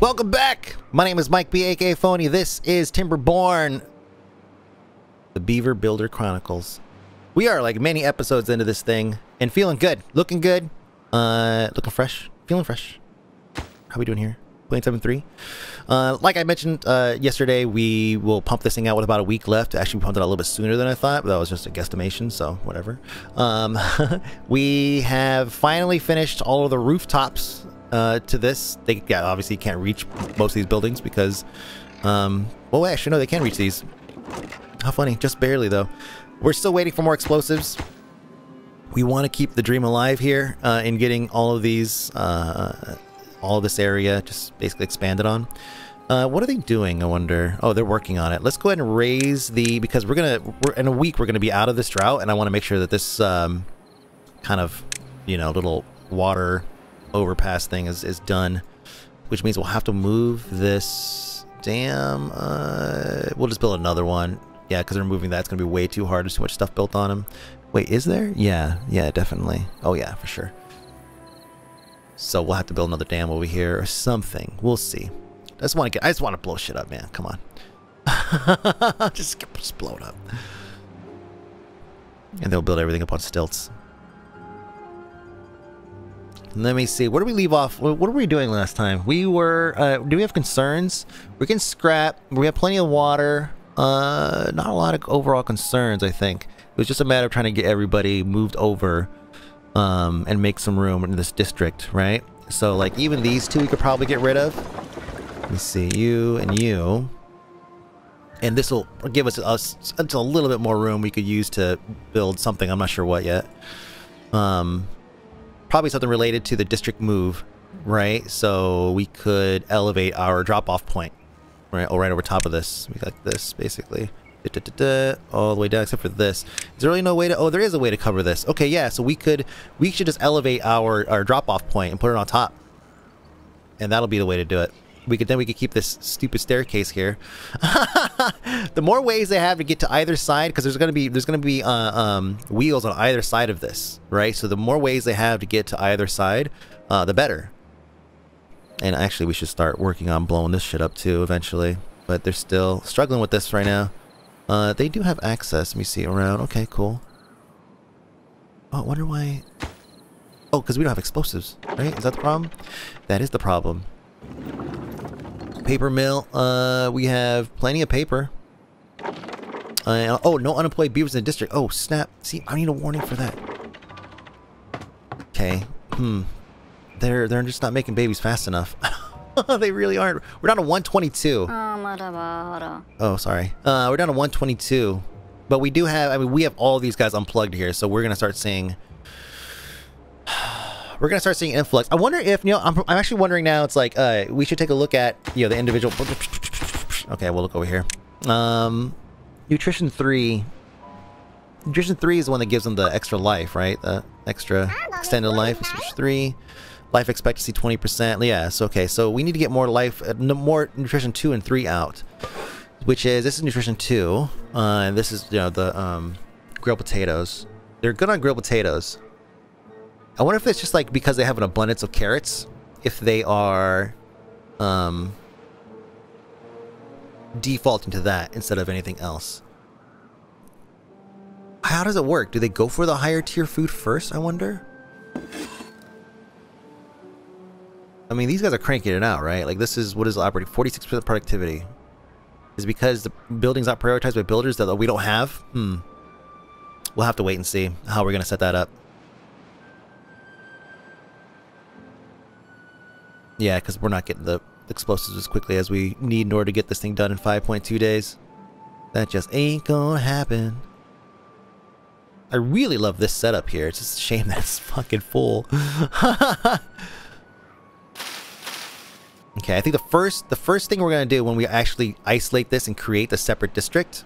Welcome back! My name is Mike B, aka Fony. This is Timberborn, the Beaver Builder Chronicles. We are like many episodes into this thing and feeling good, looking good, uh, looking fresh, feeling fresh. How we doing here? Playing 7-3. Uh, like I mentioned uh, yesterday, we will pump this thing out with about a week left. Actually, we pumped it out a little bit sooner than I thought, but that was just a guesstimation, so whatever. Um, we have finally finished all of the rooftops uh, to this. They yeah, obviously can't reach most of these buildings because, um, well, actually, no, they can reach these. How funny, just barely though. We're still waiting for more explosives. We want to keep the dream alive here uh, in getting all of these, uh, all this area just basically expanded on. Uh, what are they doing, I wonder? Oh, they're working on it. Let's go ahead and raise the, because we're gonna, we're, in a week we're gonna be out of this drought, and I want to make sure that this um, kind of, you know, little water overpass thing is, is done, which means we'll have to move this dam. Uh, we'll just build another one. Yeah, because removing It's going to be way too hard. There's too much stuff built on them. Wait, is there? Yeah, yeah, definitely. Oh yeah, for sure. So we'll have to build another dam over here or something. We'll see. I just want to get. I just want to blow shit up, man. Come on. just, just blow it up. And they'll build everything up on stilts. Let me see. Where do we leave off? What were we doing last time? We were. Uh, do we have concerns? We can scrap. We have plenty of water. Uh, not a lot of overall concerns. I think it was just a matter of trying to get everybody moved over, um, and make some room in this district, right? So like even these two we could probably get rid of. Let me see you and you. And this will give us a, a little bit more room we could use to build something. I'm not sure what yet. Um, probably something related to the district move, right? So we could elevate our drop-off point, right? Oh, right over top of this. We got this, basically. Da, da, da, all the way down, except for this. Is there really no way to... Oh, there is a way to cover this. Okay, yeah, so we could... We should just elevate our, our drop-off point and put it on top. And that'll be the way to do it. We could then we could keep this stupid staircase here. the more ways they have to get to either side, because there's gonna be there's gonna be uh, um, wheels on either side of this, right? So the more ways they have to get to either side, uh, the better. And actually, we should start working on blowing this shit up too eventually. But they're still struggling with this right now. Uh, they do have access. Let me see around. Okay, cool. Oh, I wonder why. Oh, because we don't have explosives, right? Is that the problem? That is the problem. Paper mill. Uh, we have plenty of paper. Uh, oh, no unemployed beavers in the district. Oh, snap. See, I need a warning for that. Okay. Hmm. They're they're just not making babies fast enough. they really aren't. We're down to 122. Oh, sorry. Uh, we're down to 122. But we do have, I mean, we have all these guys unplugged here, so we're going to start seeing we're gonna start seeing influx. I wonder if you know. I'm, I'm actually wondering now. It's like uh, we should take a look at you know the individual. Okay, we'll look over here. Um, nutrition three. Nutrition three is the one that gives them the extra life, right? The extra extended life. Nutrition three, life expectancy twenty percent. Yeah. So okay. So we need to get more life, uh, more nutrition two and three out. Which is this is nutrition two, uh, and this is you know the um, grilled potatoes. They're good on grilled potatoes. I wonder if it's just like because they have an abundance of carrots, if they are um, defaulting to that instead of anything else. How does it work? Do they go for the higher tier food first, I wonder? I mean, these guys are cranking it out, right? Like, this is what is operating 46% productivity. Is because the building's not prioritized by builders that we don't have? Hmm. We'll have to wait and see how we're going to set that up. Yeah, because we're not getting the explosives as quickly as we need in order to get this thing done in 5.2 days. That just ain't gonna happen. I really love this setup here. It's just a shame that it's fucking full. okay, I think the first the first thing we're gonna do when we actually isolate this and create the separate district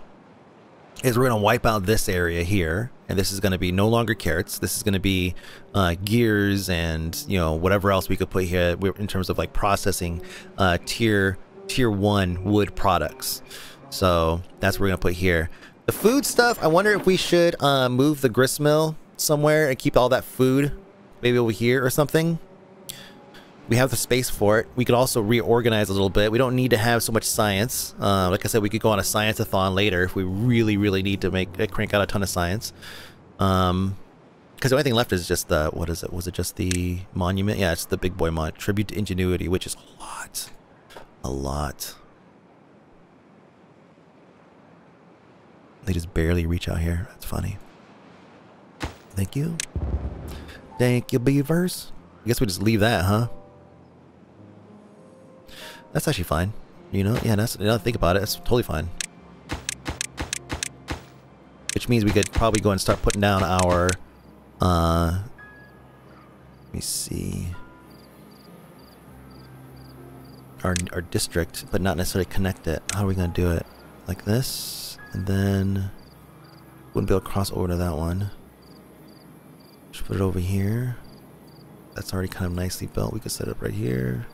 is we're gonna wipe out this area here and this is going to be no longer carrots. This is going to be uh, gears and you know whatever else we could put here in terms of like processing uh, tier tier one wood products. So that's what we're gonna put here. The food stuff. I wonder if we should uh, move the grist mill somewhere and keep all that food maybe over here or something. We have the space for it. We could also reorganize a little bit. We don't need to have so much science. Uh, like I said, we could go on a science-a-thon later if we really, really need to make uh, crank out a ton of science. Um, because the only thing left is just the what is it? Was it just the monument? Yeah, it's the big boy monument. tribute to ingenuity, which is a lot, a lot. They just barely reach out here. That's funny. Thank you. Thank you, beavers. I guess we just leave that, huh? That's actually fine. You know, yeah, that's, you know, think about it, it's totally fine. Which means we could probably go and start putting down our, uh, let me see. Our, our district, but not necessarily connect it. How are we going to do it? Like this, and then wouldn't be able to cross over to that one. Just put it over here. That's already kind of nicely built. We could set it right here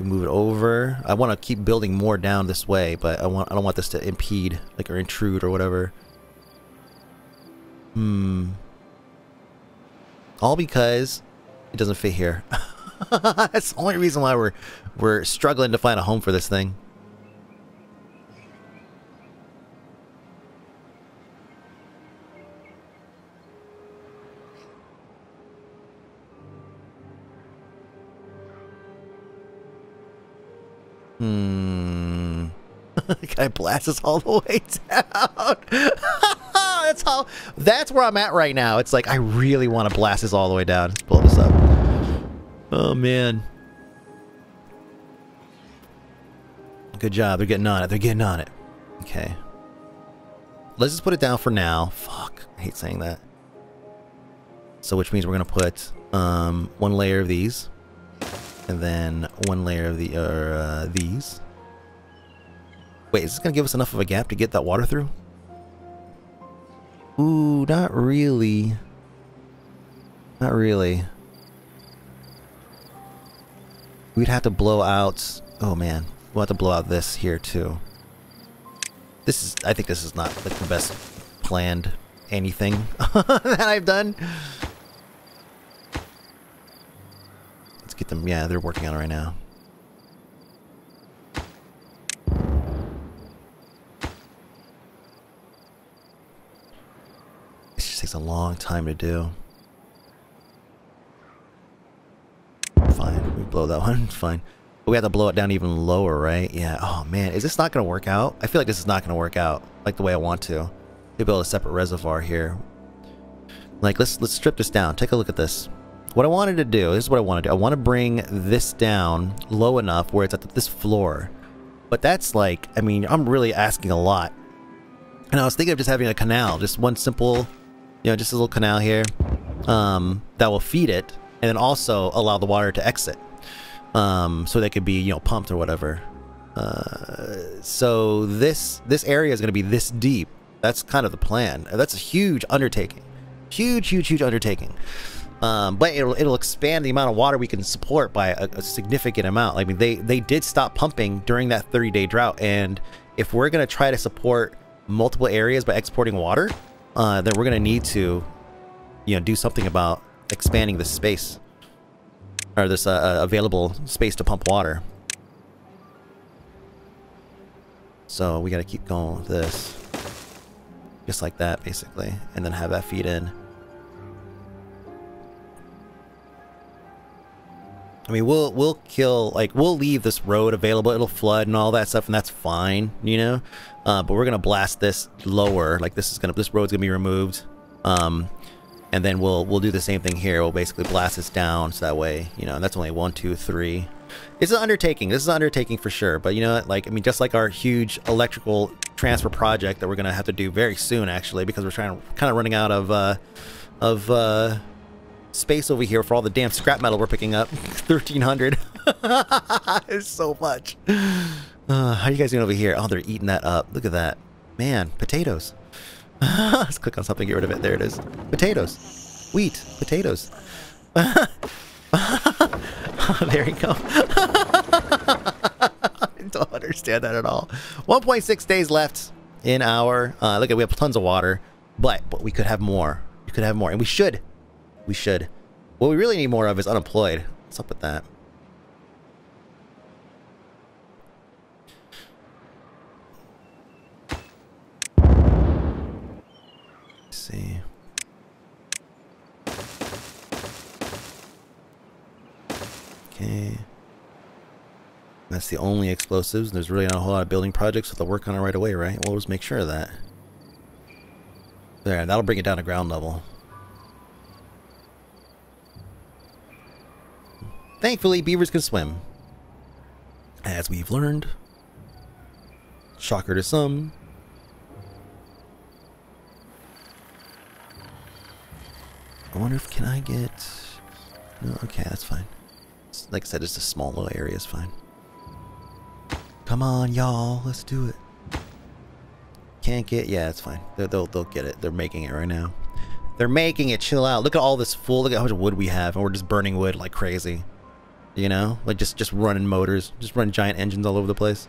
can move it over. I want to keep building more down this way, but I want I don't want this to impede, like or intrude or whatever. Hmm. All because it doesn't fit here. That's the only reason why we're we're struggling to find a home for this thing. I blast us all the way down? that's how. That's where I'm at right now. It's like I really want to blast this all the way down. Let's pull this up. Oh man. Good job. They're getting on it. They're getting on it. Okay. Let's just put it down for now. Fuck. I hate saying that. So which means we're gonna put um, one layer of these and then one layer of the uh, these. Wait, is this gonna give us enough of a gap to get that water through? Ooh, not really. Not really. We'd have to blow out... Oh man, we'll have to blow out this here too. This is... I think this is not like the best planned anything that I've done. Let's get them. Yeah, they're working on it right now. It takes a long time to do. Fine, we blow that one. Fine. But we have to blow it down even lower, right? Yeah. Oh man, is this not going to work out? I feel like this is not going to work out like the way I want to. We build a separate reservoir here. Like let's let's strip this down. Take a look at this. What I wanted to do, this is what I want to do. I want to bring this down low enough where it's at this floor. But that's like, I mean, I'm really asking a lot. And I was thinking of just having a canal, just one simple, you know, just a little canal here um, that will feed it and then also allow the water to exit. Um, so they could be, you know, pumped or whatever. Uh, so this this area is going to be this deep. That's kind of the plan. That's a huge undertaking. Huge, huge, huge undertaking. Um, but it'll, it'll expand the amount of water we can support by a, a significant amount. I mean, they, they did stop pumping during that 30 day drought. And if we're going to try to support multiple areas by exporting water, uh, then we're going to need to, you know, do something about expanding this space or this uh, uh, available space to pump water. So we got to keep going with this. Just like that, basically. And then have that feed in. I mean, we'll we'll kill like we'll leave this road available. It'll flood and all that stuff, and that's fine, you know. Uh, but we're gonna blast this lower. Like this is gonna this road's gonna be removed, um, and then we'll we'll do the same thing here. We'll basically blast this down so that way, you know. That's only one, two, three. It's an undertaking. This is an undertaking for sure. But you know, what? like I mean, just like our huge electrical transfer project that we're gonna have to do very soon, actually, because we're trying to kind of running out of uh, of uh, space over here for all the damn scrap metal we're picking up. 1300. it's so much. Uh, how are you guys doing over here? Oh, they're eating that up. Look at that. Man, potatoes. Let's click on something, get rid of it. There it is. Potatoes. Wheat. Potatoes. there you go. I don't understand that at all. 1.6 days left in our... Uh, look at we have tons of water, but, but we could have more. We could have more, and we should we should. What we really need more of is unemployed. What's up with that? See. Okay. That's the only explosives. There's really not a whole lot of building projects, so they'll work on it right away, right? We'll just make sure of that. There, that'll bring it down to ground level. Thankfully, beavers can swim. As we've learned. Shocker to some. I wonder if can I get... No, okay, that's fine. Like I said, it's a small little area, it's fine. Come on, y'all, let's do it. Can't get, yeah, it's fine. They'll, they'll, they'll get it. They're making it right now. They're making it. Chill out. Look at all this full. Look at how much wood we have, and we're just burning wood like crazy. You know, like just just running motors, just running giant engines all over the place.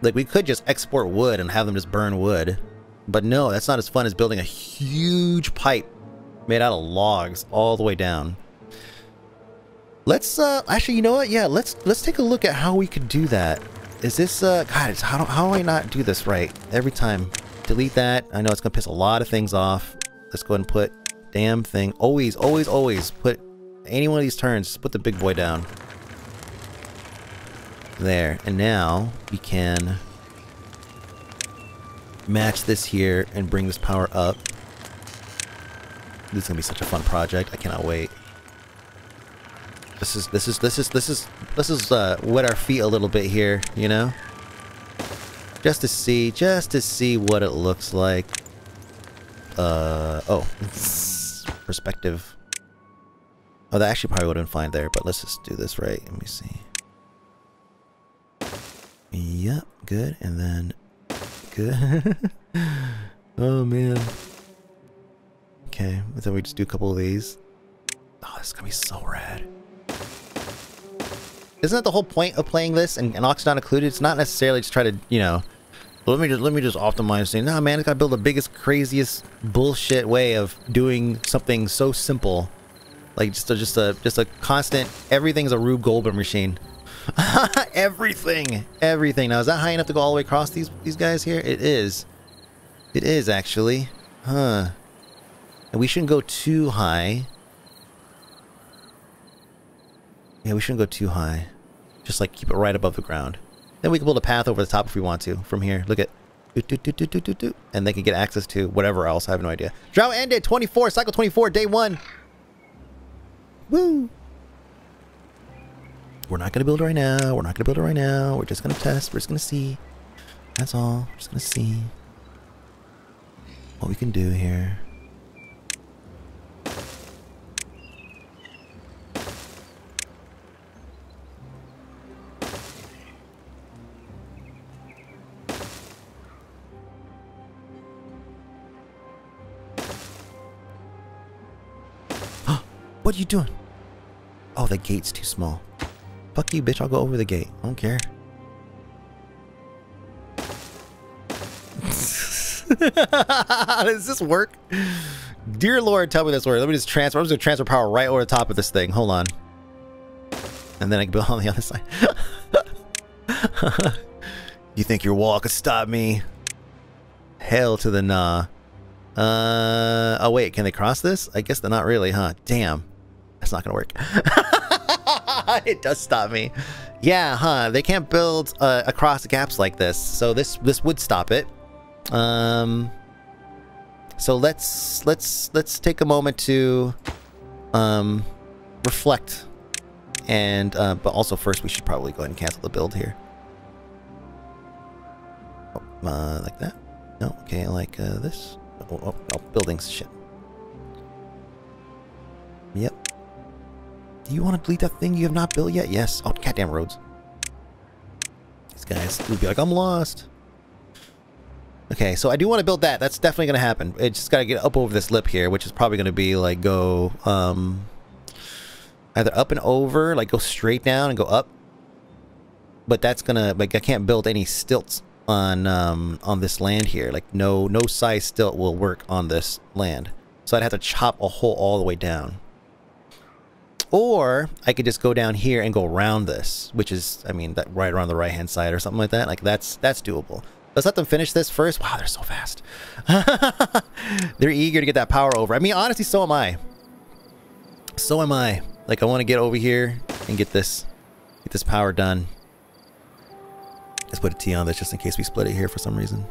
Like we could just export wood and have them just burn wood, but no, that's not as fun as building a huge pipe made out of logs all the way down. Let's uh actually, you know what? Yeah, let's let's take a look at how we could do that. Is this uh God? How do, how do I not do this right every time? Delete that. I know it's gonna piss a lot of things off. Let's go ahead and put damn thing. Always, always, always put any one of these turns. Put the big boy down. There, and now we can match this here and bring this power up. This is gonna be such a fun project. I cannot wait. This is this is this is this is this is uh, wet our feet a little bit here, you know, just to see, just to see what it looks like. Uh oh, perspective. Oh, that actually probably would have been fine there, but let's just do this right. Let me see. Yep, good, and then oh man. Okay, then we just do a couple of these. Oh, this is gonna be so rad. Isn't that the whole point of playing this and, and Oxygen Not Included? It's not necessarily to try to, you know, let me just let me just optimize things. Nah, man, I gotta build the biggest, craziest bullshit way of doing something so simple, like just a, just a just a constant. Everything's a Rube Goldberg machine. everything, everything. Now, is that high enough to go all the way across these these guys here? It is. It is actually, huh? And we shouldn't go too high. Yeah, we shouldn't go too high. Just like keep it right above the ground. Then we can build a path over the top if we want to from here. Look at and they can get access to whatever else. I have no idea. Drought ended 24, cycle 24, day one. Woo! We're not going to build right now. We're not going to build it right now. We're just going to test. We're just going to see. That's all. We're just going to see what we can do here. What are you doing? Oh, the gate's too small. Fuck you, bitch. I'll go over the gate. I don't care. Does this work? Dear Lord, tell me this works. Let me just transfer. I'm just gonna transfer power right over the top of this thing. Hold on. And then I can build on the other side. you think your wall could stop me? Hell to the nah. Uh, oh wait, can they cross this? I guess they're not really, huh? Damn. That's not gonna work. it does stop me. Yeah, huh? They can't build uh, across gaps like this, so this this would stop it. Um. So let's let's let's take a moment to um reflect, and uh, but also first we should probably go ahead and cancel the build here. Oh, uh, like that? No, okay, like uh, this. Oh, oh, oh, buildings, shit. Yep, do you want to delete that thing you have not built yet? Yes. Oh, goddamn roads. These guys would be like, I'm lost. Okay, so I do want to build that. That's definitely going to happen. It's just got to get up over this lip here, which is probably going to be like go um, either up and over, like go straight down and go up. But that's going to, like, I can't build any stilts on um, on this land here. Like, no, no size stilt will work on this land. So I'd have to chop a hole all the way down. Or I could just go down here and go around this, which is, I mean, that right around the right-hand side or something like that. Like, that's that's doable. Let's let them finish this first. Wow, they're so fast. they're eager to get that power over. I mean, honestly, so am I. So am I. Like, I want to get over here and get this, get this power done. Let's put a T on this just in case we split it here for some reason.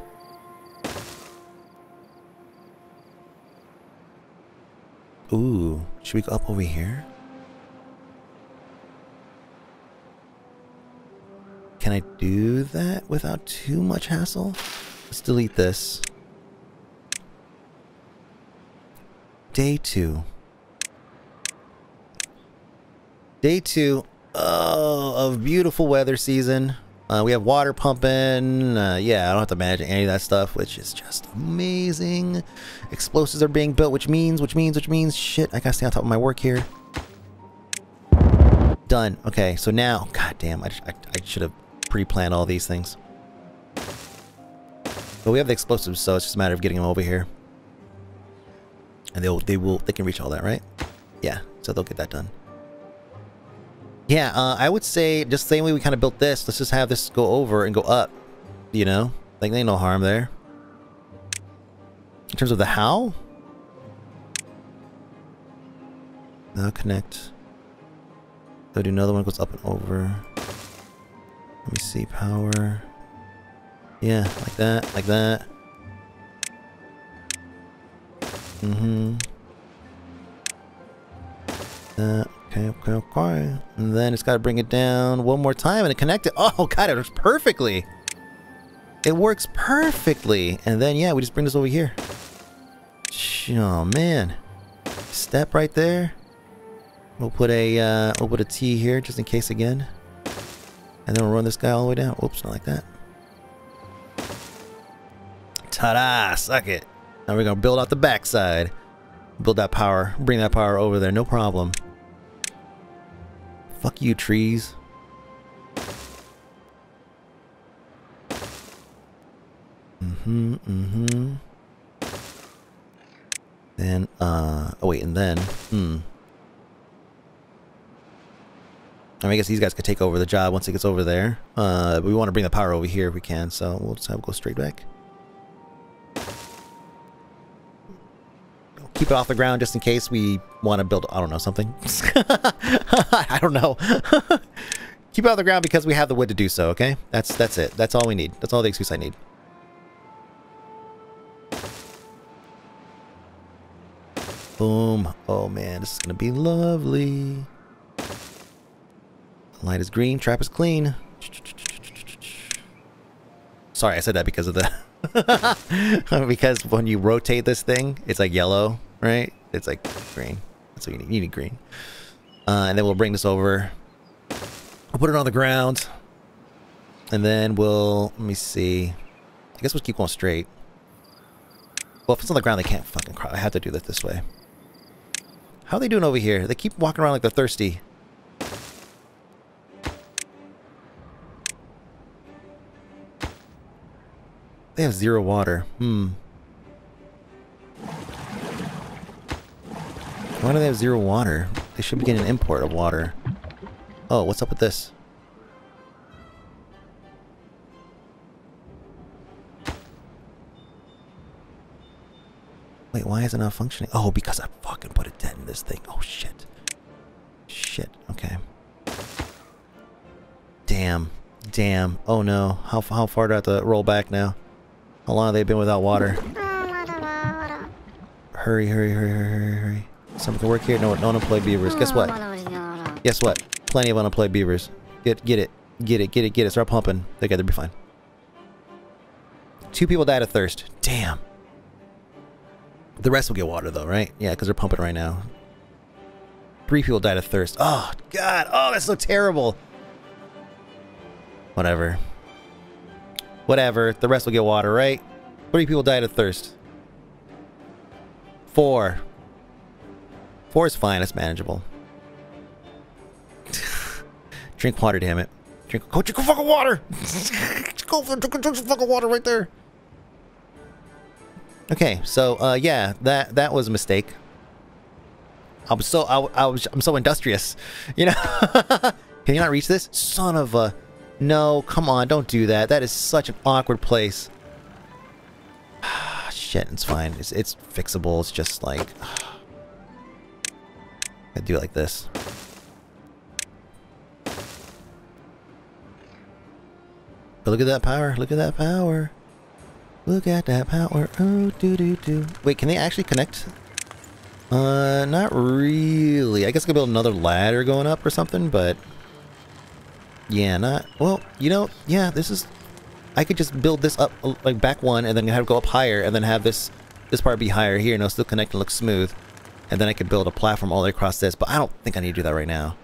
Ooh, should we go up over here? Can I do that without too much hassle? Let's delete this. Day two. Day two oh, of beautiful weather season. Uh, we have water pumping. Uh, yeah, I don't have to manage any of that stuff, which is just amazing. Explosives are being built, which means, which means, which means, shit, I gotta stay on top of my work here. Done. Okay, so now, god damn, I, I, I should have pre-planned all these things. But we have the explosives, so it's just a matter of getting them over here. And they'll, they will, they can reach all that, right? Yeah, so they'll get that done. Yeah, uh, I would say just the same way we kind of built this, let's just have this go over and go up, you know? Like, ain't no harm there. In terms of the how? Now connect. So do another one goes up and over. Let me see, power. Yeah, like that, like that. Mm-hmm. Okay, okay, okay. And then it's got to bring it down one more time and connect it. Oh, God, it works perfectly. It works perfectly. And then, yeah, we just bring this over here. Oh, man. Step right there. We'll put a, uh, we'll put a T here just in case again. And then we'll run this guy all the way down. Oops, not like that. Ta-da! Suck it. Now we're to build out the backside. Build that power. Bring that power over there. No problem. Fuck you, trees. Mm-hmm, mm-hmm. Then, uh, oh wait, and then, hmm. I, mean, I guess these guys could take over the job once it gets over there. Uh, we want to bring the power over here if we can, so we'll just have to go straight back. keep it off the ground just in case we want to build, I don't know, something. I don't know. keep it off the ground because we have the wood to do so, okay? That's that's it. That's all we need. That's all the excuse I need. Boom. Oh man, this is going to be lovely. Light is green, trap is clean. Sorry, I said that because of the... because when you rotate this thing, it's like yellow right? It's like green. That's what you need. You need green. Uh, and then we'll bring this over. We'll put it on the ground. And then we'll, let me see. I guess we'll keep going straight. Well, if it's on the ground, they can't fucking cry. I have to do this this way. How are they doing over here? They keep walking around like they're thirsty. They have zero water. Hmm. Why do they have zero water? They should be getting an import of water. Oh, what's up with this? Wait, why is it not functioning? Oh, because I fucking put a dent in this thing. Oh, shit. Shit. Okay. Damn. Damn. Oh, no. How, how far do I have to roll back now? How long have they been without water? Hurry, hurry, hurry, hurry, hurry. Someone can work here. No, no unemployed beavers. Guess what? Guess what? Plenty of unemployed beavers. Get get it. Get it. Get it. Get it. Start pumping. They will be fine. Two people died of thirst. Damn. The rest will get water though, right? Yeah, because they're pumping right now. Three people died of thirst. Oh, God. Oh, that's so terrible. Whatever. Whatever. The rest will get water, right? Three people died of thirst. Four. Four is fine. It's manageable. drink water, damn it. Drink. Go drink fucking water. go drink, drink some fucking water right there. Okay, so uh, yeah, that that was a mistake. I'm so I, I was I'm so industrious, you know. Can you not reach this? Son of a... No, come on, don't do that. That is such an awkward place. Ah, shit, it's fine. It's, it's fixable. It's just like... I do it like this. But look at that power. Look at that power. Look at that power. Oh, do do do. Wait, can they actually connect? Uh, not really. I guess I could build another ladder going up or something, but... Yeah, not... Well, you know, yeah, this is... I could just build this up, like, back one, and then have it go up higher, and then have this this part be higher here, and it'll still connect and look smooth. And then I could build a platform all the way across this, but I don't think I need to do that right now.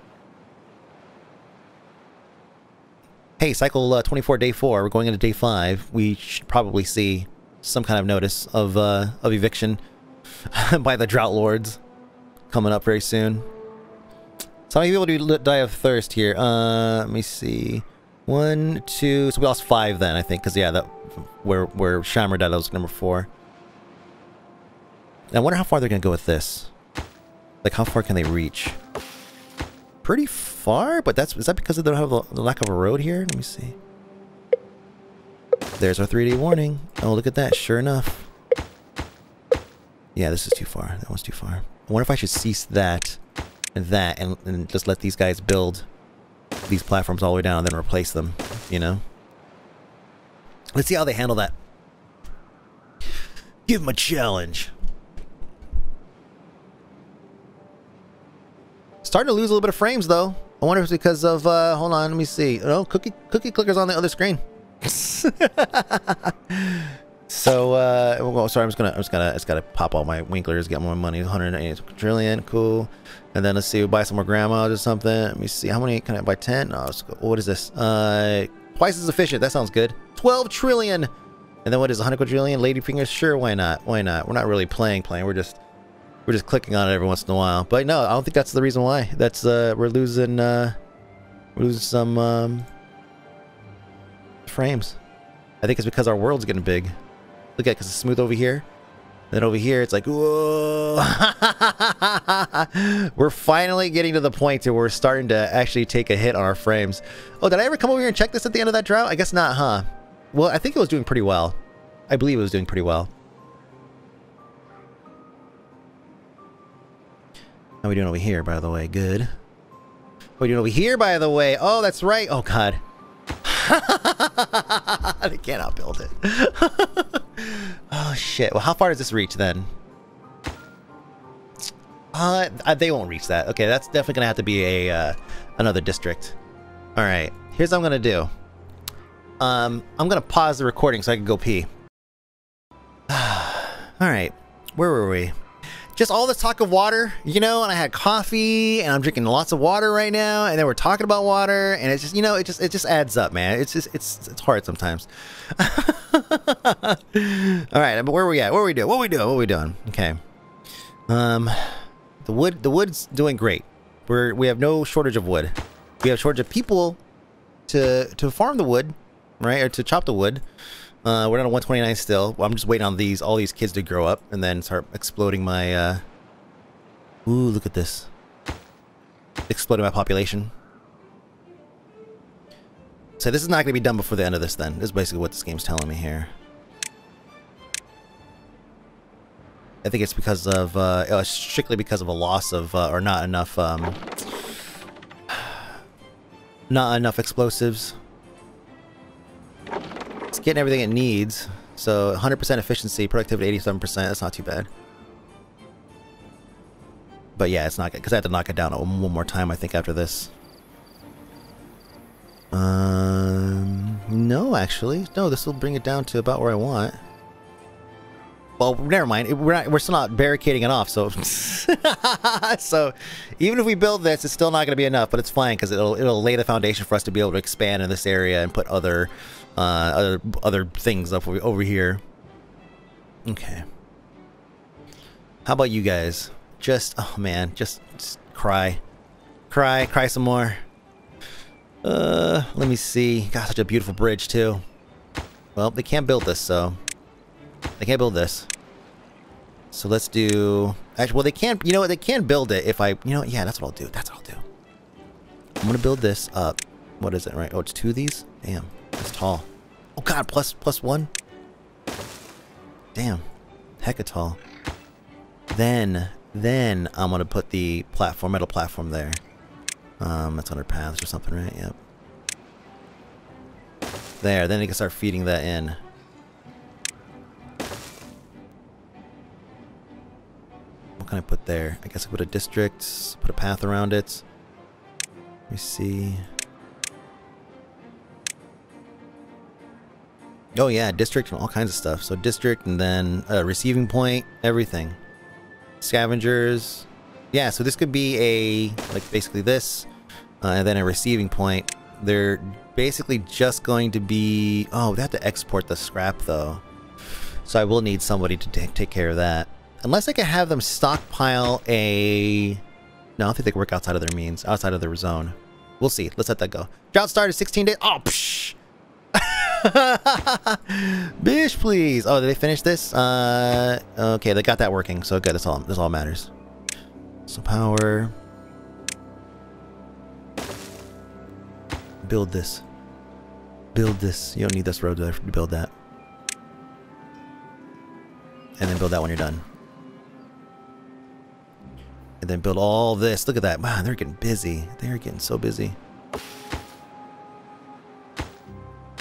Hey, cycle uh, 24, day 4, we're going into day 5. We should probably see some kind of notice of, uh, of eviction by the Drought Lords coming up very soon. So how many people do die of thirst here? Uh, let me see. One, two, so we lost five then, I think, because yeah, that where where Shammer died, that was number four. I wonder how far they're gonna go with this. Like, how far can they reach? Pretty far, but that's is that because they don't have the lack of a road here? Let me see. There's our 3D warning. Oh, look at that. Sure enough. Yeah, this is too far. That one's too far. I wonder if I should cease that that and, and just let these guys build these platforms all the way down and then replace them, you know? Let's see how they handle that. Give them a challenge. Starting to lose a little bit of frames though. I wonder if it's because of, uh, hold on, let me see. Oh, cookie, cookie clicker's on the other screen. so, uh, well, sorry, I'm just gonna, I'm just gonna, it's gotta pop all my wrinklers, get more money, 180 trillion, cool. And then let's see, we'll buy some more grandmas or something. Let me see, how many can I buy? 10? Oh, what is this? Uh, twice as efficient. That sounds good. 12 trillion. And then what is 100 quadrillion? Lady fingers? Sure, why not? Why not? We're not really playing, playing. We're just, we're just clicking on it every once in a while. But no, I don't think that's the reason why. That's, uh, we're losing, uh, we're losing some, um, frames. I think it's because our world's getting big. Look at because it's smooth over here. Then over here, it's like, whoa. we're finally getting to the point where we're starting to actually take a hit on our frames. Oh, did I ever come over here and check this at the end of that drought? I guess not, huh? Well, I think it was doing pretty well. I believe it was doing pretty well. How are we doing over here, by the way? Good. How are we doing over here, by the way? Oh, that's right. Oh, God. they cannot build it. shit. Well, how far does this reach then? Uh, they won't reach that. Okay, that's definitely gonna have to be a uh, another district. All right. Here's what I'm gonna do. Um, I'm gonna pause the recording so I can go pee. All right. Where were we? Just all this talk of water, you know, and I had coffee and I'm drinking lots of water right now and then we're talking about water and it's just, you know, it just it just adds up, man. It's just it's it's hard sometimes. all right, but where are we at? What are we doing? What are we doing? What are we doing? Okay. Um the wood the wood's doing great. We're we have no shortage of wood. We have shortage of people to to farm the wood, right? Or to chop the wood. Uh, we're at 129 still. Well, I'm just waiting on these all these kids to grow up and then start exploding my. Uh... Ooh, look at this! Exploding my population. So this is not going to be done before the end of this. Then this is basically what this game's telling me here. I think it's because of uh, uh strictly because of a loss of uh, or not enough um, not enough explosives getting everything it needs. So 100% efficiency, productivity 87%, that's not too bad. But yeah, it's not good, because I have to knock it down one more time, I think, after this. Um, no, actually. No, this will bring it down to about where I want. Well, never mind. We're not, we're still not barricading it off, so so even if we build this, it's still not going to be enough. But it's fine because it'll it'll lay the foundation for us to be able to expand in this area and put other uh, other other things up over here. Okay. How about you guys? Just oh man, just, just cry, cry, cry some more. Uh, let me see. Got such a beautiful bridge too. Well, they can't build this, so they can't build this. So let's do Actually, well, they can't. you know what, they can build it if I, you know, yeah, that's what I'll do. That's what I'll do. I'm gonna build this up. What is it, right? Oh, it's two of these? Damn, that's tall. Oh god, plus, plus one? Damn, hecka tall. Then, then I'm gonna put the platform, metal platform there. Um, that's under paths or something, right? Yep. There, then you can start feeding that in. What can I put there? I guess I put a district, put a path around it. Let me see. Oh yeah, district and all kinds of stuff. So district and then uh, receiving point, everything. Scavengers. Yeah, so this could be a, like basically this, uh, and then a receiving point. They're basically just going to be, oh, they have to export the scrap though. So I will need somebody to take care of that. Unless I can have them stockpile a... No, I think they can work outside of their means, outside of their zone. We'll see. Let's let that go. Drought started 16 days. Oh, psh! Bish, please. Oh, did they finish this? Uh, okay, they got that working. So good. That's all. That's all matters. So power. Build this. Build this. You don't need this road to build that. And then build that when you're done. And then build all this. Look at that. Wow, they're getting busy. They're getting so busy.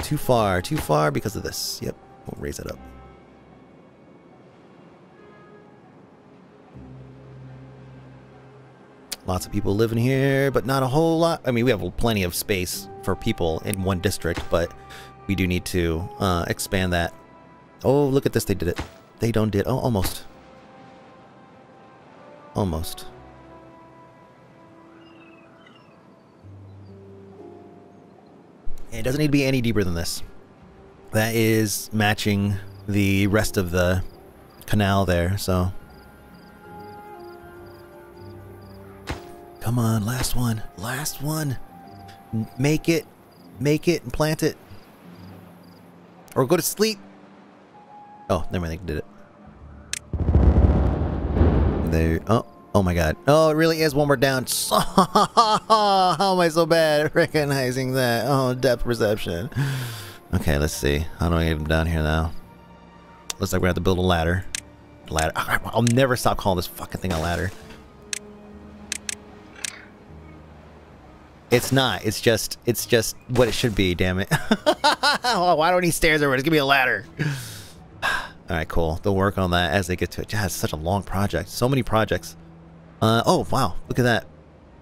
Too far. Too far because of this. Yep. We'll raise that up. Lots of people living here, but not a whole lot. I mean, we have plenty of space for people in one district, but we do need to uh, expand that. Oh, look at this. They did it. They don't did. Oh, almost. Almost. It doesn't need to be any deeper than this. That is matching the rest of the canal there, so... Come on, last one. Last one. Make it. Make it and plant it. Or go to sleep. Oh, never mind, they did it. There. Oh, oh my god. Oh, it really is one more down. How am I so bad at recognizing that? Oh, depth perception. Okay, let's see. How do I get them down here now? Looks like gonna have to build a ladder. Ladder. I'll never stop calling this fucking thing a ladder. It's not. It's just. It's just what it should be. Damn it. Why don't he stairs over? It's gonna be a ladder. All right, cool. They'll work on that as they get to it. Yeah, it's such a long project. So many projects. Uh, oh, wow. Look at that.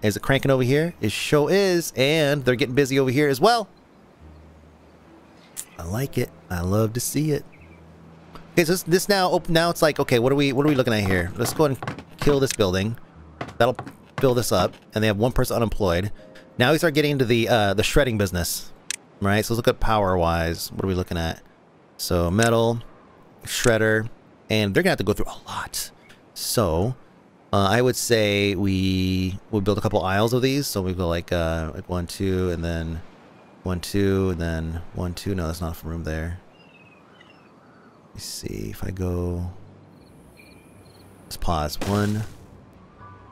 Is it cranking over here? It show is. And they're getting busy over here as well. I like it. I love to see it. Okay, so this, this now, oh, now it's like, okay, what are we, what are we looking at here? Let's go and kill this building. That'll fill this up. And they have one person unemployed. Now we start getting into the, uh, the shredding business. Right? So let's look at power-wise. What are we looking at? So metal shredder, and they're gonna have to go through a lot. So, uh, I would say we would build a couple aisles of these. So we go like uh, like one, two, and then one, two, and then one, two. No, that's not enough room there. Let me see if I go. Let's pause. One,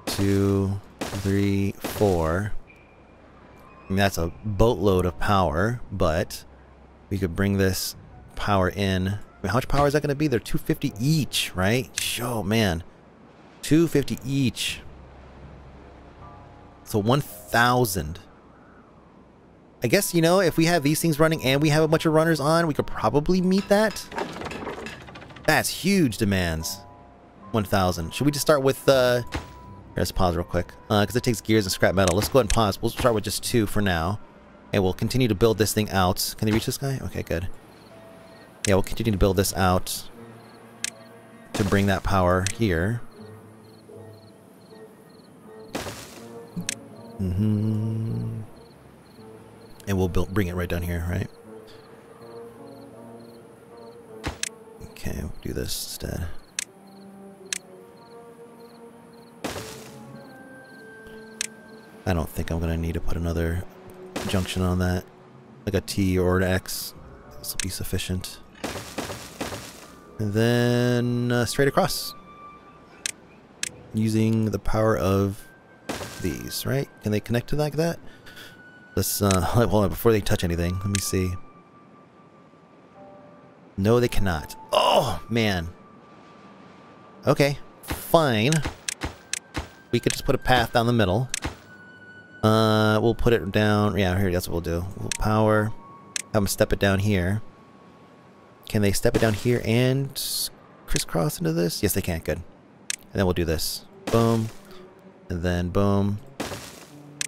two, three, four. I mean, that's a boatload of power, but we could bring this power in how much power is that going to be? They're 250 each, right? Oh, man. 250 each. So 1,000. I guess, you know, if we have these things running and we have a bunch of runners on, we could probably meet that. That's huge demands. 1,000. Should we just start with, uh... let's pause real quick. Uh, Because it takes gears and scrap metal. Let's go ahead and pause. We'll start with just two for now. And we'll continue to build this thing out. Can they reach this guy? Okay, good yeah, we'll continue to build this out to bring that power here. Mm hmm And we'll build, bring it right down here, right? Okay, we'll do this instead. I don't think I'm going to need to put another junction on that. Like a T or an X. This will be sufficient. And then uh, straight across. using the power of these, right? Can they connect to like that? Let's, uh, hold on, before they touch anything, let me see. No, they cannot. Oh, man. Okay, fine. We could just put a path down the middle. Uh, we'll put it down. Yeah, here, that's what we'll do. We'll power. Have them step it down here. Can they step it down here and crisscross into this? Yes, they can. Good. And then we'll do this. Boom. And then boom.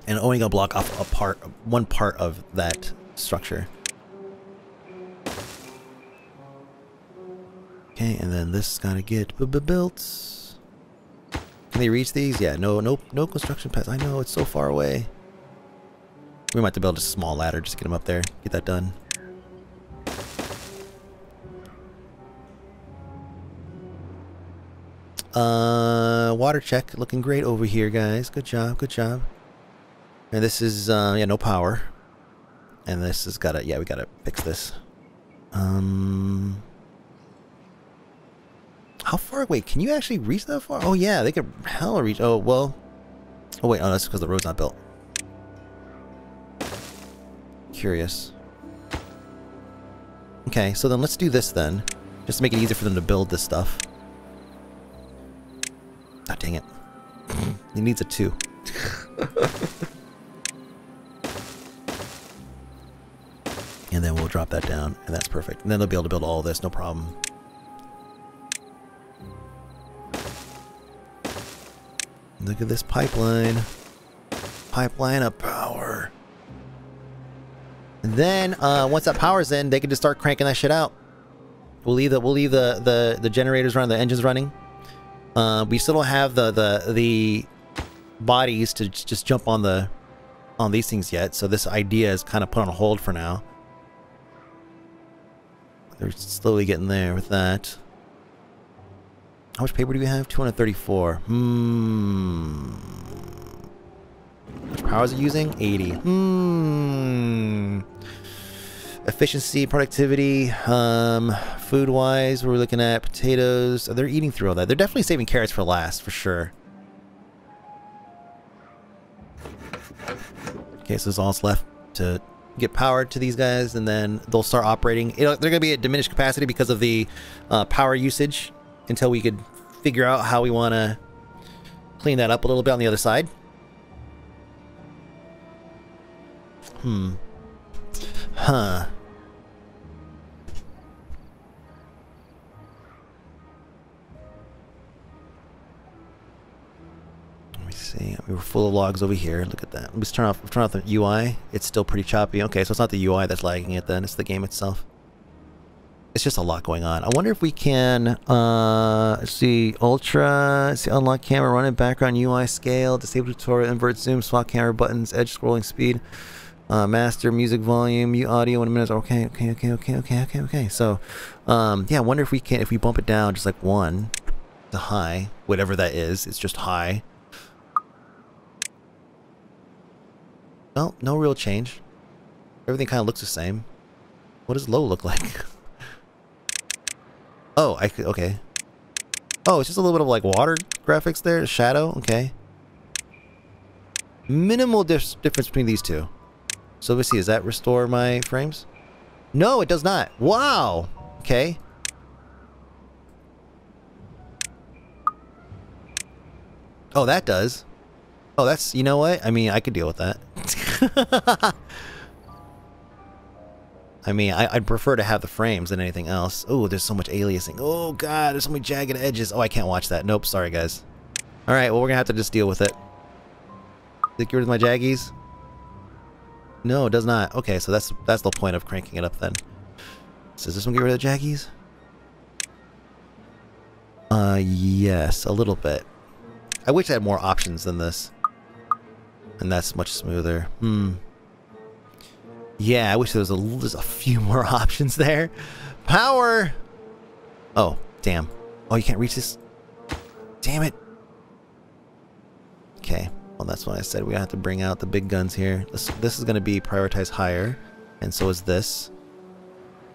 And only gonna block off a part, one part of that structure. Okay, and then this is gonna get b -b built. Can they reach these? Yeah, no, no, no construction paths. I know, it's so far away. We might have to build a small ladder just to get them up there. Get that done. Uh, water check. Looking great over here, guys. Good job, good job. And this is, uh, yeah, no power. And this has gotta, yeah, we gotta fix this. Um... How far away? Can you actually reach that far? Oh yeah, they could hell reach. Oh, well. Oh wait, oh, that's because the road's not built. Curious. Okay, so then let's do this then. Just to make it easier for them to build this stuff. Ah, oh, dang it. he needs a two. and then we'll drop that down, and that's perfect. And then they'll be able to build all this, no problem. Look at this pipeline. Pipeline of power. And then, uh, once that power's in, they can just start cranking that shit out. We'll leave the we'll leave the the, the generators running, the engines running. Uh, we still don't have the the the bodies to just jump on the on these things yet, so this idea is kind of put on hold for now. They're slowly getting there with that. How much paper do we have? 234. Hmm. How much power is it using? 80. Hmm. Efficiency, productivity, um, food-wise, we're looking at potatoes. They're eating through all that. They're definitely saving carrots for last, for sure. Okay, so there's all that's left to get power to these guys, and then they'll start operating. they're going to be at diminished capacity because of the uh, power usage until we could figure out how we want to clean that up a little bit on the other side. Hmm. Huh. Let me see. We were full of logs over here. Look at that. Let's turn off turn off the UI. It's still pretty choppy. Okay, so it's not the UI that's lagging it then, it's the game itself it's just a lot going on. I wonder if we can, uh, see, Ultra, see, unlock camera, run in background UI scale, disable tutorial, invert zoom, swap camera buttons, edge scrolling speed, uh, master music volume, mute audio in a minute. Okay, okay, okay, okay, okay, okay, okay. So, um, yeah, I wonder if we can, if we bump it down just like one to high, whatever that is, it's just high. Well, no real change. Everything kind of looks the same. What does low look like? Oh, I could, okay. Oh, it's just a little bit of like water graphics there, shadow, okay. Minimal dif difference between these two. So let's see, does that restore my frames? No, it does not. Wow! Okay. Oh, that does. Oh, that's, you know what? I mean, I could deal with that. I mean, I, would prefer to have the frames than anything else. Oh, there's so much aliasing. Oh god, there's so many jagged edges. Oh, I can't watch that. Nope, sorry guys. Alright, well we're gonna have to just deal with it get rid of my jaggies? No, it does not. Okay, so that's that's the point of cranking it up then. So does this one get rid of the jaggies? Uh, yes, a little bit. I wish I had more options than this. And that's much smoother. Hmm. Yeah, I wish there was a, there's a few more options there. Power! Oh, damn. Oh, you can't reach this? Damn it. Okay, well that's what I said. We have to bring out the big guns here. This, this is going to be prioritized higher, and so is this.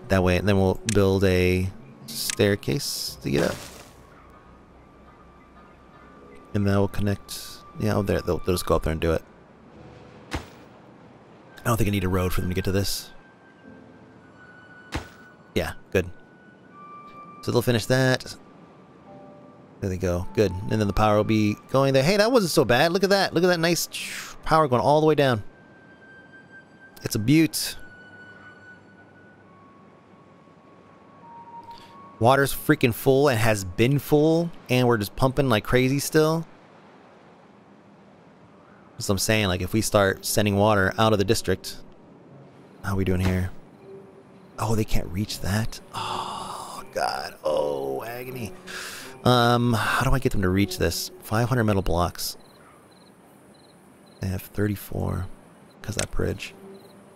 That way, and then we'll build a staircase to get up. And that will connect... Yeah, oh, there, they'll, they'll just go up there and do it. I don't think I need a road for them to get to this. Yeah, good. So they'll finish that. There they go. Good. And then the power will be going there. Hey, that wasn't so bad. Look at that. Look at that nice power going all the way down. It's a beaut. Water's freaking full and has been full, and we're just pumping like crazy still. So I'm saying, like, if we start sending water out of the district, how are we doing here? Oh, they can't reach that? Oh, God. Oh, agony. Um, how do I get them to reach this? 500 metal blocks. They have 34 because that bridge.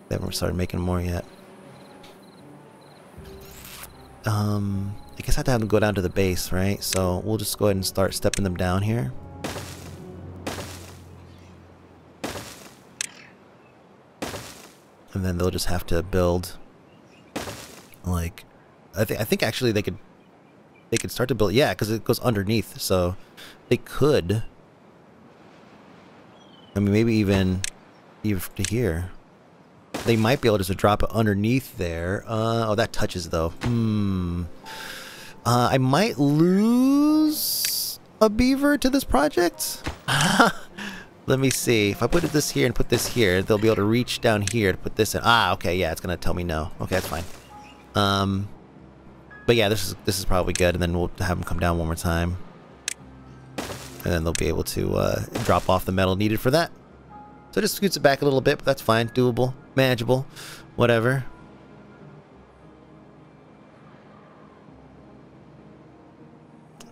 They haven't started making more yet. Um, I guess I have to have them go down to the base, right? So we'll just go ahead and start stepping them down here. And then they'll just have to build like I think I think actually they could they could start to build yeah because it goes underneath so they could I mean maybe even even to here they might be able to drop it underneath there. Uh, oh, that touches though. Hmm. Uh, I might lose a beaver to this project. Let me see. If I put this here and put this here, they'll be able to reach down here to put this in. Ah, okay, yeah, it's gonna tell me no. Okay, that's fine. Um, but yeah, this is this is probably good, and then we'll have them come down one more time, and then they'll be able to uh, drop off the metal needed for that. So it just scoots it back a little bit, but that's fine, doable manageable, whatever.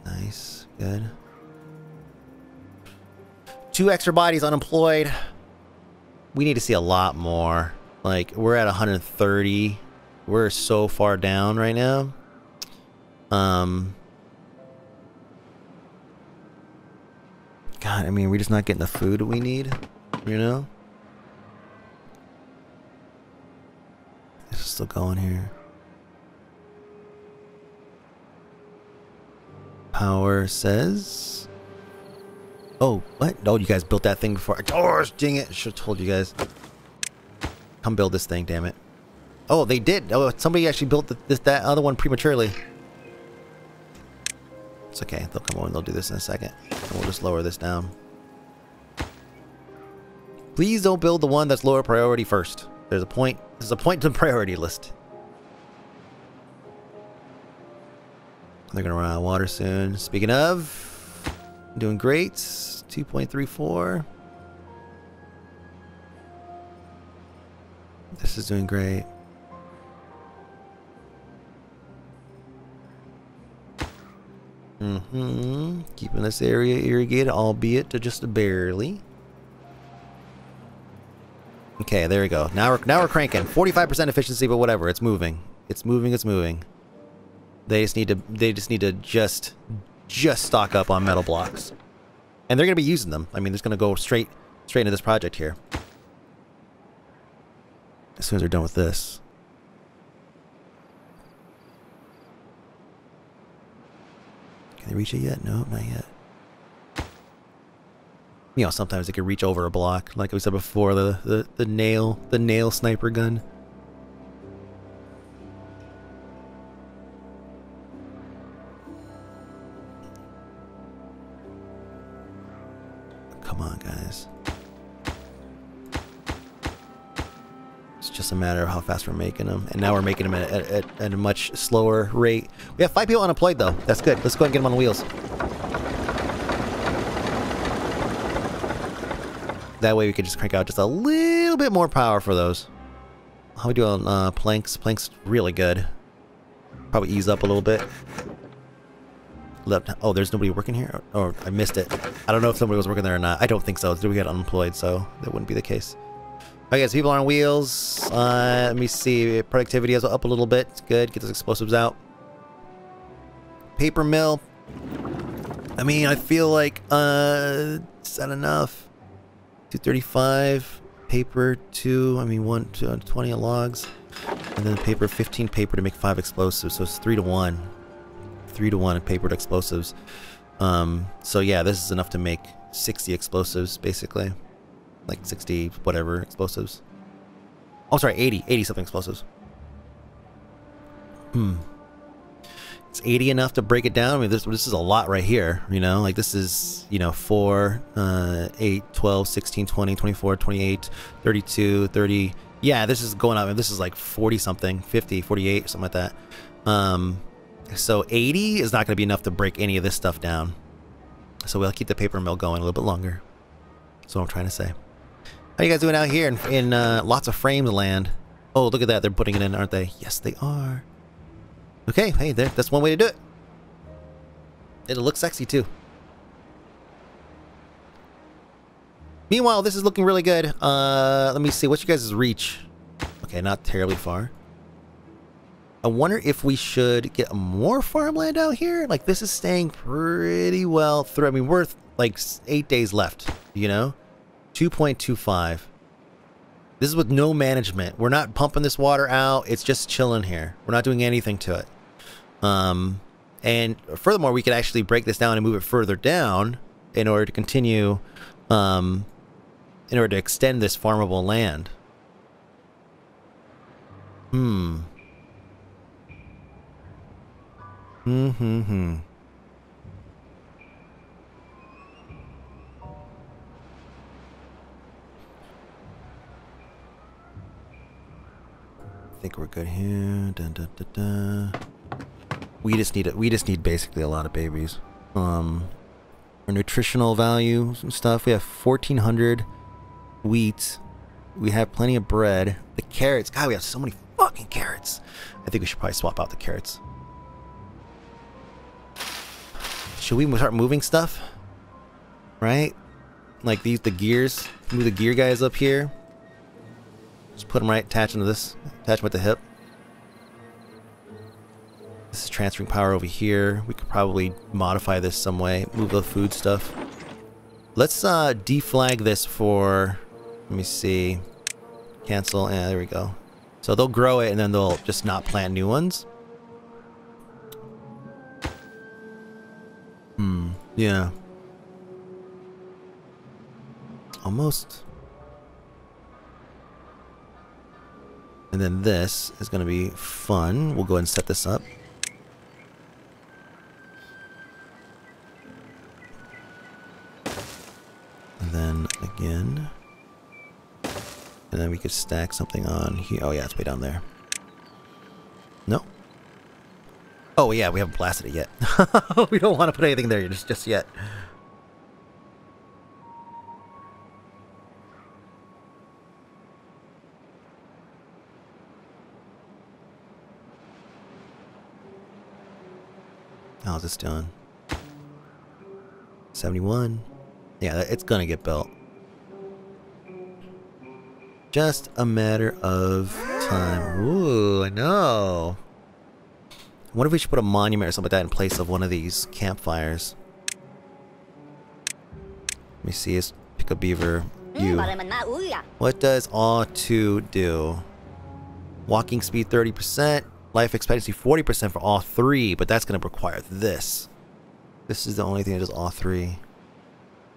Nice, good. Two extra bodies unemployed. We need to see a lot more. Like, we're at 130. We're so far down right now. Um... God, I mean, we're just not getting the food we need, you know? still going here. Power says... Oh, what? Oh, you guys built that thing before. Oh, dang it. Should have told you guys. Come build this thing, damn it. Oh, they did. Oh, somebody actually built this, that other one prematurely. It's okay. They'll come and they'll do this in a second. And we'll just lower this down. Please don't build the one that's lower priority first. There's a point. There's a point to the priority list. They're gonna run out of water soon. Speaking of, doing great. 2.34. This is doing great. Mm-hmm. Keeping this area irrigated, albeit to just barely. Okay, there we go. Now we're now we're cranking. 45% efficiency, but whatever. It's moving. It's moving. It's moving. They just need to. They just need to just just stock up on metal blocks, and they're gonna be using them. I mean, it's gonna go straight straight into this project here. As soon as they're done with this. Can reach it yet? No, not yet you know, sometimes it can reach over a block, like we said before, the, the, the nail, the nail sniper gun. A matter how fast we're making them. And now we're making them at, at, at a much slower rate. We have five people unemployed, though. That's good. Let's go and get them on wheels. That way we can just crank out just a little bit more power for those. How we doing uh, planks? Planks really good. Probably ease up a little bit. Left. Oh, there's nobody working here? Or oh, I missed it. I don't know if somebody was working there or not. I don't think so. We got unemployed, so that wouldn't be the case. Okay, so people are on wheels. Uh, let me see. Productivity is up a little bit. It's good. Get those explosives out. Paper mill. I mean, I feel like, uh, is that enough? 235 paper, two, I mean, one, two, uh, 20 logs, and then paper, 15 paper to make five explosives, so it's three to one. Three to one paper to explosives. Um, so yeah, this is enough to make 60 explosives, basically. Like 60 whatever explosives. Oh, sorry, 80. 80 something explosives. Hmm. It's 80 enough to break it down. I mean, this, this is a lot right here, you know? Like, this is, you know, 4, uh, 8, 12, 16, 20, 24, 28, 32, 30. Yeah, this is going up. This is like 40 something, 50, 48, something like that. Um, so 80 is not going to be enough to break any of this stuff down. So we'll keep the paper mill going a little bit longer. That's what I'm trying to say. How you guys doing out here in, in uh, lots of frames land? Oh, look at that. They're putting it in, aren't they? Yes, they are. Okay, hey, there. That's one way to do it. It'll look sexy, too. Meanwhile, this is looking really good. Uh, let me see. What's you guys' reach? Okay, not terribly far. I wonder if we should get more farmland out here. Like, this is staying pretty well through. I mean, we're like eight days left, you know? 2.25. This is with no management. We're not pumping this water out. It's just chilling here. We're not doing anything to it. Um, and furthermore, we could actually break this down and move it further down in order to continue, um, in order to extend this farmable land. Hmm. Hmm, think we're good here. Dun, dun, dun, we just need it. We just need basically a lot of babies. Um, our nutritional value stuff. We have 1,400 wheat. We have plenty of bread. The carrots. God, we have so many fucking carrots. I think we should probably swap out the carrots. Should we start moving stuff? Right? Like these, the gears. Move the gear guys up here. Just put them right, attach to this. Attach them at the hip. This is transferring power over here. We could probably modify this some way. Move the food stuff. Let's uh, deflag this for... Let me see. Cancel. Yeah, there we go. So they'll grow it and then they'll just not plant new ones. Hmm. Yeah. Almost. And then this is going to be fun. We'll go ahead and set this up. And then again. And then we could stack something on here. Oh yeah, it's way down there. No. Oh yeah, we haven't blasted it yet. we don't want to put anything there just, just yet. How's this doing? 71. Yeah, it's gonna get built. Just a matter of time. Ooh, I know. What if we should put a monument or something like that in place of one of these campfires? Let me see. Let's pick a beaver. Mm, you. What does all 2 do? Walking speed 30%. Life expectancy 40% for all three, but that's going to require this. This is the only thing that does all three.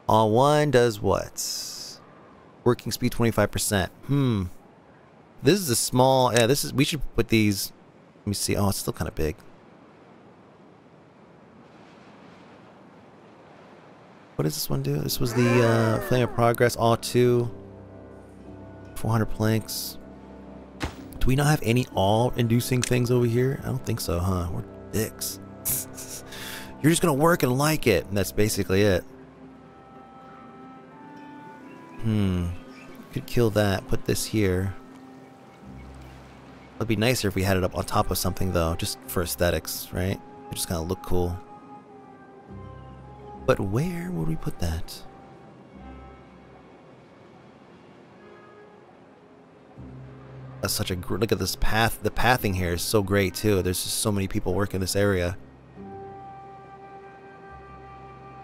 All one does what? Working speed 25%. Hmm. This is a small... Yeah, this is... We should put these... Let me see. Oh, it's still kind of big. What does this one do? This was the uh, Flame of Progress, all two. 400 planks. Do we not have any all-inducing things over here? I don't think so, huh? We're dicks. You're just gonna work and like it, and that's basically it. Hmm. Could kill that, put this here. It'd be nicer if we had it up on top of something, though, just for aesthetics, right? It just kind of look cool. But where would we put that? a, such a look at this path. The pathing here is so great too. There's just so many people working this area.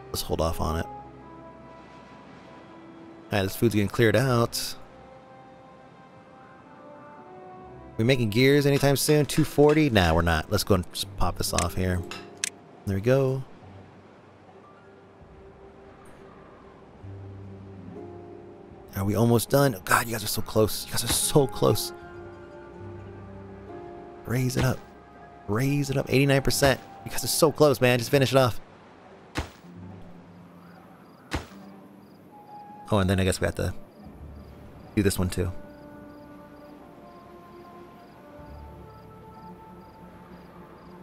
Let's hold off on it. Alright, this food's getting cleared out. We making gears anytime soon? 240? Nah, we're not. Let's go and just pop this off here. There we go. Are we almost done? Oh, God, you guys are so close. You guys are so close. Raise it up. Raise it up. 89%. You guys are so close, man. Just finish it off. Oh, and then I guess we have to do this one too.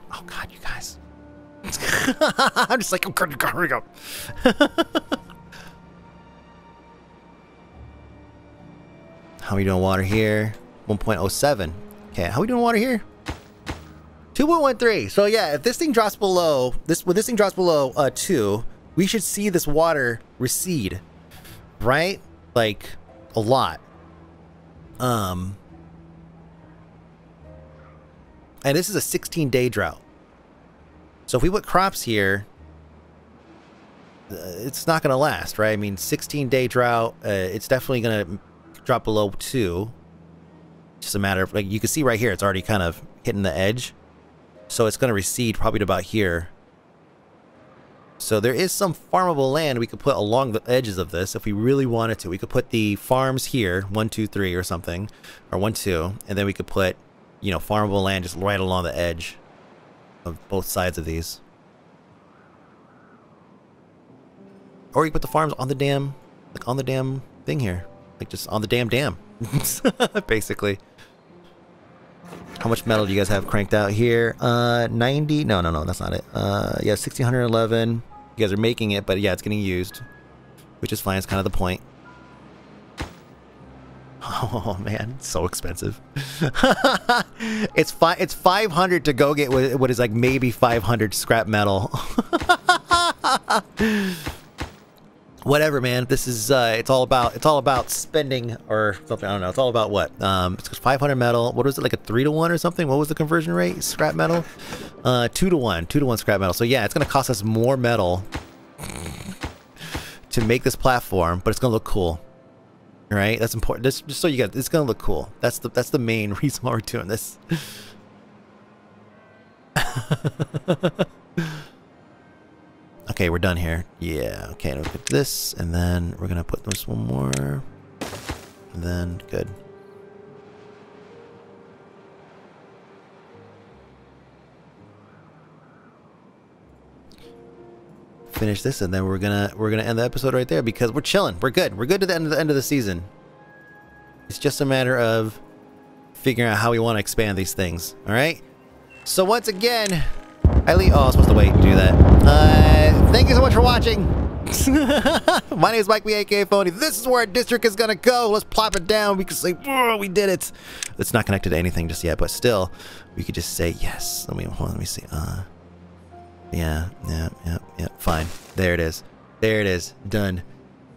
Oh god, you guys. I'm just like, oh god, here we go. how are we doing water here? 1.07. Okay, how are we doing water here? 2.13. So yeah, if this thing drops below this when this thing drops below uh 2, we should see this water recede. Right? Like a lot. Um and this is a 16 day drought. So if we put crops here, uh, it's not going to last, right? I mean, 16 day drought, uh, it's definitely going to drop below two. Just a matter of, like, you can see right here, it's already kind of hitting the edge. So it's going to recede probably to about here. So there is some farmable land we could put along the edges of this if we really wanted to. We could put the farms here, one, two, three, or something, or one, two, and then we could put, you know, farmable land just right along the edge of both sides of these. Or you put the farms on the damn, like on the damn thing here. Like just on the damn dam. Basically. How much metal do you guys have cranked out here? Uh, 90? No, no, no, that's not it. Uh, yeah, 1611. You guys are making it, but yeah, it's getting used. Which is fine, it's kind of the point. Oh man, so expensive. it's five. It's five hundred to go get what is like maybe five hundred scrap metal. Whatever, man. This is. Uh, it's all about. It's all about spending or something. I don't know. It's all about what. Um, it's five hundred metal. What was it like a three to one or something? What was the conversion rate? Scrap metal. Uh, two to one. Two to one scrap metal. So yeah, it's gonna cost us more metal to make this platform, but it's gonna look cool right? That's important. Just, just so you get, it's gonna look cool. That's the that's the main reason why we're doing this. okay, we're done here. Yeah. Okay, look at this, and then we're gonna put this one more, and then good. finish this and then we're gonna we're gonna end the episode right there because we're chilling we're good we're good to the end of the end of the season it's just a matter of figuring out how we want to expand these things all right so once again Leave oh I was supposed to wait to do that uh thank you so much for watching my name is Mike B aka Fony this is where our district is gonna go let's plop it down we can say oh, we did it it's not connected to anything just yet but still we could just say yes let me let me see uh yeah, yeah, yeah, yeah. Fine. There it is. There it is. Done.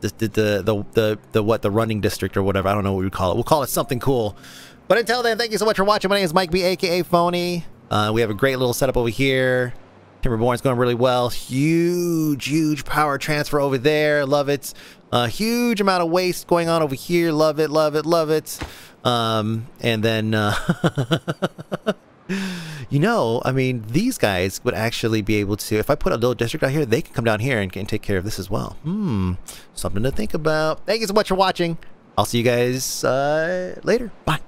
The, the, the, the, the, the, what, the running district or whatever. I don't know what we call it. We'll call it something cool. But until then, thank you so much for watching. My name is Mike B, aka Fony. Uh, we have a great little setup over here. Timberborn's going really well. Huge, huge power transfer over there. Love it. A uh, huge amount of waste going on over here. Love it, love it, love it. Um, and then, uh, you know, I mean, these guys would actually be able to, if I put a little district out here, they can come down here and, and take care of this as well. Hmm, something to think about. Thank you so much for watching. I'll see you guys uh, later. Bye.